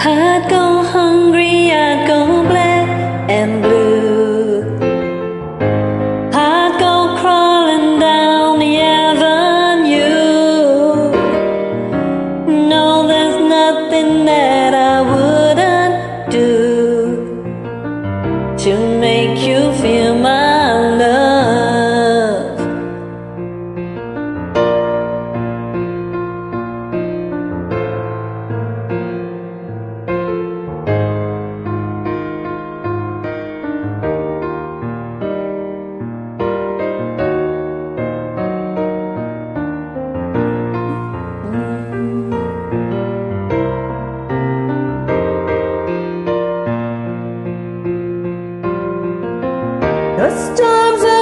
I'd go hungry, I'd go black and blue. I'd go crawling down the avenue. No, there's nothing there. The storms